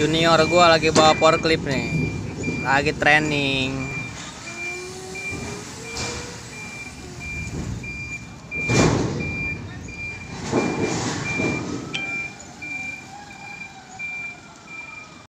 junior gua lagi bawa power clip nih. Lagi training.